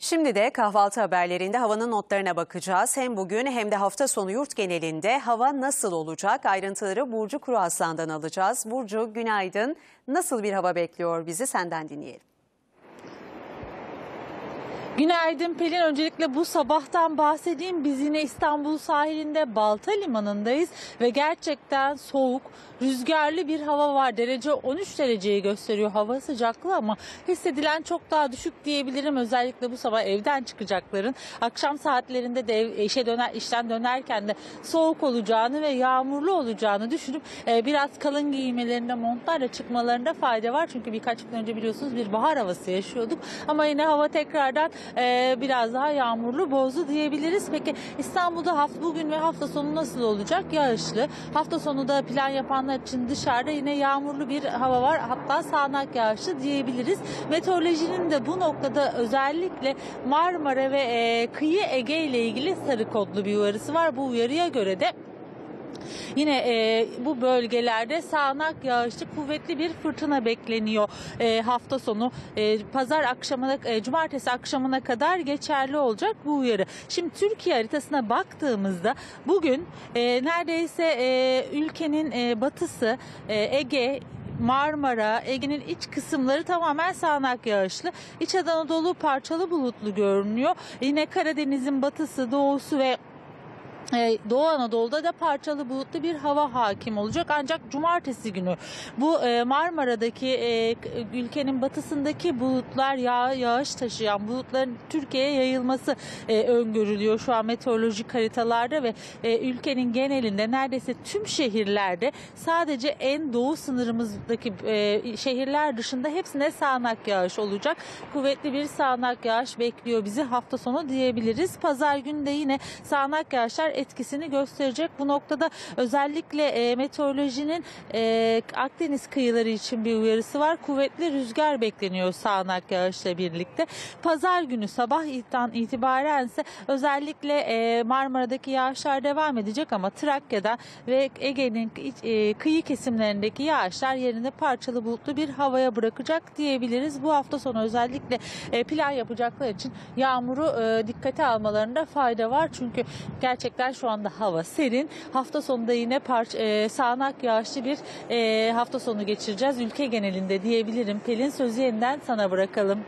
Şimdi de kahvaltı haberlerinde havanın notlarına bakacağız. Hem bugün hem de hafta sonu yurt genelinde hava nasıl olacak? Ayrıntıları Burcu Kuru Aslan'dan alacağız. Burcu günaydın. Nasıl bir hava bekliyor bizi senden dinleyelim. Günaydın Pelin. Öncelikle bu sabahtan bahsedeyim. Biz yine İstanbul sahilinde Balta Limanı'ndayız ve gerçekten soğuk, rüzgarlı bir hava var. Derece 13 dereceyi gösteriyor hava sıcaklığı ama hissedilen çok daha düşük diyebilirim. Özellikle bu sabah evden çıkacakların akşam saatlerinde de işe döner, işten dönerken de soğuk olacağını ve yağmurlu olacağını düşünüp e, biraz kalın giymelerinde montlarla çıkmalarında fayda var. Çünkü birkaç gün önce biliyorsunuz bir bahar havası yaşıyorduk. Ama yine hava tekrardan e, biraz daha yağmurlu bozdu diyebiliriz. Peki İstanbul'da hafta bugün ve hafta sonu nasıl olacak? Yağışlı. Hafta sonu da plan yapanlar için dışarıda yine yağmurlu bir hava var. Hatta sağanak yağışlı diyebiliriz. Meteorolojinin de bu noktada özellikle Marmara ve e, kıyı Ege ile ilgili sarı kodlu bir uyarısı var. Bu uyarıya göre de Yine e, bu bölgelerde sağanak yağışlı kuvvetli bir fırtına bekleniyor e, hafta sonu. E, pazar akşamına, e, cumartesi akşamına kadar geçerli olacak bu uyarı. Şimdi Türkiye haritasına baktığımızda bugün e, neredeyse e, ülkenin e, batısı e, Ege Marmara, Ege'nin iç kısımları tamamen sağanak yağışlı. İç Anadolu parçalı bulutlu görünüyor. Yine Karadeniz'in batısı, doğusu ve ee, Doğu Anadolu'da da parçalı bulutlu bir hava hakim olacak. Ancak cumartesi günü bu e, Marmara'daki e, ülkenin batısındaki bulutlar yağ, yağış taşıyan bulutların Türkiye'ye yayılması e, öngörülüyor şu an meteorolojik haritalarda ve ülkenin genelinde neredeyse tüm şehirlerde sadece en doğu sınırımızdaki şehirler dışında hepsine sağanak yağış olacak. Kuvvetli bir sağanak yağış bekliyor bizi hafta sonu diyebiliriz. Pazar günü de yine sağanak yağışlar etkisini gösterecek. Bu noktada özellikle e, meteorolojinin e, Akdeniz kıyıları için bir uyarısı var. Kuvvetli rüzgar bekleniyor sağanak yağışla birlikte. Pazar günü sabah itibaren ise özellikle e, Marmara'daki yağışlar devam edecek ama Trakya'da ve Ege'nin e, kıyı kesimlerindeki yağışlar yerine parçalı bulutlu bir havaya bırakacak diyebiliriz. Bu hafta sonu özellikle e, plan yapacaklar için yağmuru e, dikkate almalarında fayda var. Çünkü gerçekten şu anda hava serin. Hafta sonunda yine parça, e, sağanak yağışlı bir e, hafta sonu geçireceğiz. Ülke genelinde diyebilirim. Pelin sözü yeniden sana bırakalım.